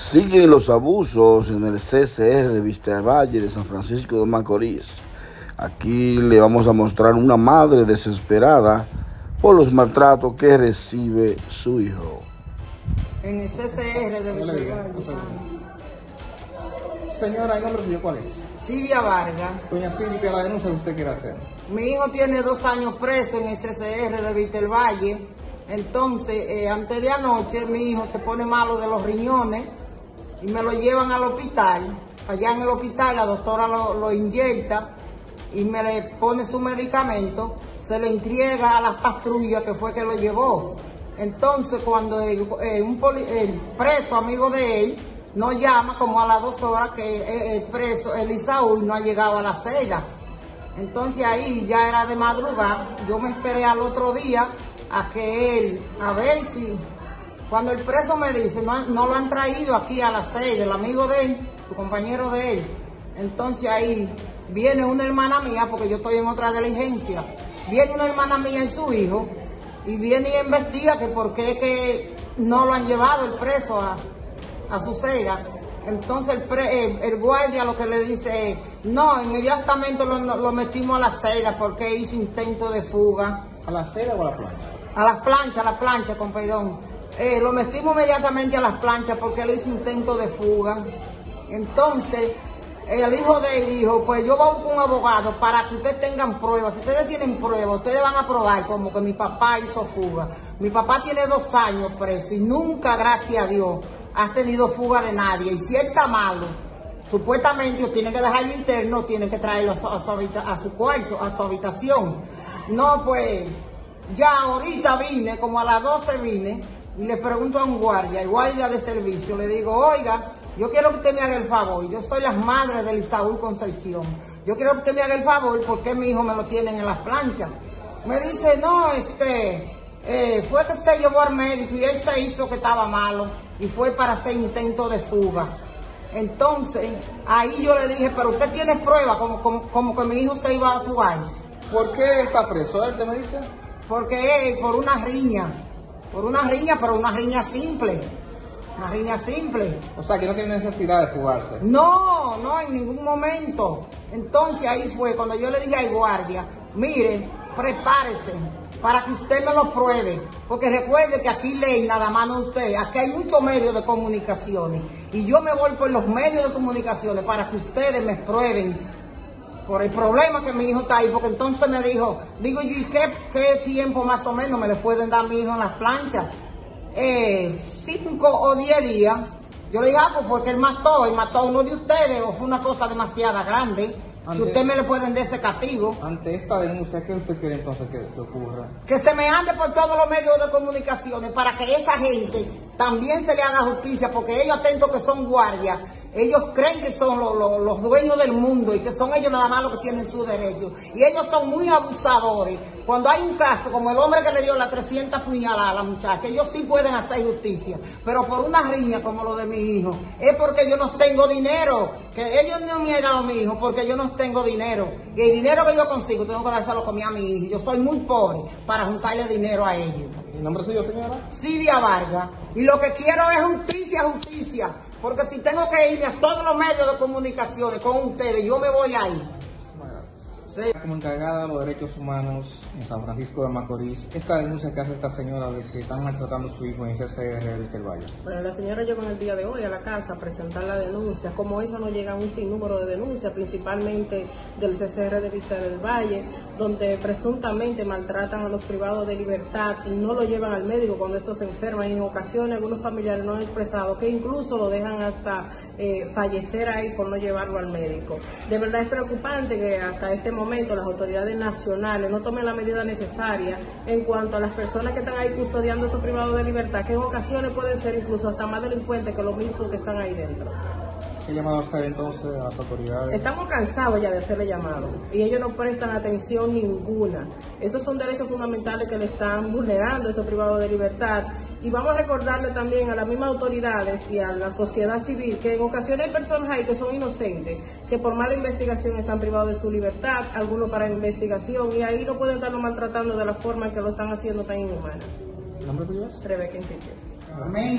Siguen los abusos en el CCR de Vista Valle de San Francisco de Macorís. Aquí le vamos a mostrar una madre desesperada por los maltratos que recibe su hijo. En el CCR de No le diga, Vista un Valle. segundo. Señora, ¿el nombre suyo cuál es? Silvia Vargas. Doña Silvia, la denuncia que usted quiere hacer. Mi hijo tiene dos años preso en el CCR de Vista Valle. Entonces, eh, antes de anoche, mi hijo se pone malo de los riñones y me lo llevan al hospital. Allá en el hospital la doctora lo, lo inyecta y me le pone su medicamento, se lo entrega a las patrullas que fue que lo llevó. Entonces, cuando el, eh, un el preso, amigo de él, nos llama como a las dos horas que el, preso, el Isaú, no ha llegado a la celda. Entonces ahí ya era de madrugada, yo me esperé al otro día a que él, a ver si, cuando el preso me dice, no, no lo han traído aquí a las seis, el amigo de él, su compañero de él, entonces ahí viene una hermana mía, porque yo estoy en otra diligencia, viene una hermana mía y su hijo, y viene y investiga que por qué que no lo han llevado el preso a, a su celda. Entonces el, pre- el- el guardia lo que le dice es, no, inmediatamente lo, lo metimos a la celda porque hizo intento de fuga. ¿A la seda o a la plancha? A las planchas, a las planchas, con perdón. Eh, lo metimos inmediatamente a las planchas porque él hizo intento de fuga. Entonces, el hijo de él dijo, pues yo voy buscar un abogado para que ustedes tengan pruebas. Si ustedes tienen pruebas, ustedes van a probar como que mi papá hizo fuga. Mi papá tiene dos años preso y nunca, gracias a Dios, ha tenido fuga de nadie. Y si él está malo, supuestamente o tiene que dejarlo interno, tiene que traerlo a su cuarto, a su habitación. No, pues ya ahorita vine, como a las 12 vine, y le pregunto a un guardia, y guardia de servicio, le digo, oiga, yo quiero que usted me haga el favor, yo soy la madre de Isaúl Concepción, yo quiero que usted me haga el favor porque mi hijo me lo tienen en las planchas. Me dice, no, este, eh, fue que se llevó al médico y él se hizo que estaba malo y fue para hacer intento de fuga. Entonces, ahí yo le dije, pero usted tiene prueba como, como, como que mi hijo se iba a fugar. ¿Por qué está preso? ¿Él te me dice? Porque es por una riña, por una riña, pero una riña simple, una riña simple. O sea, que no tiene necesidad de fugarse. No, no, en ningún momento. Entonces ahí fue cuando yo le dije al guardia, mire, prepárese para que usted me lo pruebe, porque recuerde que aquí ley nada más no usted, aquí hay muchos medios de comunicaciones y yo me voy por los medios de comunicaciones para que ustedes me prueben por el problema que mi hijo está ahí, porque entonces me dijo, digo yo, ¿y qué, qué tiempo más o menos me le pueden dar a mi hijo en las planchas? Eh, cinco o diez días. Yo le dije, ah, pues fue que él mató, y mató a uno de ustedes, o fue una cosa demasiado grande, que Ante- usted me le pueden dar ese castigo. Ante esta denuncia, ¿qué usted quiere entonces que, que ocurra? Que se me ande por todos los medios de comunicaciones para que esa gente también se le haga justicia, porque ellos atentos que son guardias, ellos creen que son lo- lo- los dueños del mundo y que son ellos nada más los que tienen sus derechos. Y ellos son muy abusadores. Cuando hay un caso como el hombre que le dio la 300 puñaladas a la muchacha, ellos sí pueden hacer justicia, pero por una riña como lo de mi hijo, es porque yo no tengo dinero, que ellos no me han dado a mi hijo porque yo no tengo dinero. Y el dinero que yo consigo tengo que dárselo a mí a mi hijo. Yo soy muy pobre para juntarle dinero a ellos. ¿El nombre suyo, señora? Silvia Vargas. Y lo que quiero es justicia, justicia. Porque si tengo que irme a todos los medios de comunicaciones con ustedes, yo me voy a ir. Como encargada de los derechos humanos en San Francisco de Macorís, esta denuncia que hace esta señora de que están maltratando a su hijo en el CCR Vista Valle. Bueno, la señora llegó en el día de hoy a la casa a presentar la denuncia. Como esa no llega a un sinnúmero de denuncias, principalmente del CCR de Vista del Valle, donde presuntamente maltratan a los privados de libertad y no lo llevan al médico cuando estos se enferman. En ocasiones algunos familiares no han expresado que incluso lo dejan hasta eh, fallecer ahí por no llevarlo al médico. De verdad es preocupante que hasta este momento las autoridades nacionales no tomen la medida necesaria en cuanto a las personas que están ahí custodiando estos privados de libertad, que en ocasiones pueden ser incluso hasta más delincuentes que los mismos que están ahí dentro. ¿Qué llamado hacer entonces a las autoridades? Estamos cansados ya de hacerle llamado y ellos no prestan atención ninguna. Estos son derechos fundamentales que le están vulnerando a estos privados de libertad y vamos a recordarle también a las mismas autoridades y a la sociedad civil que en ocasiones hay personas ahí que son inocentes, que por mala investigación están privados de su libertad, algunos para investigación y ahí no pueden estarlo maltratando de la forma en que lo están haciendo tan inhumana. ¿El nombre tuyo es? Rebeca Enríquez. Amén.